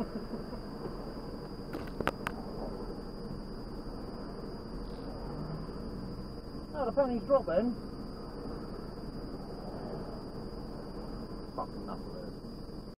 oh, the penny's dropping. Fucking nothing.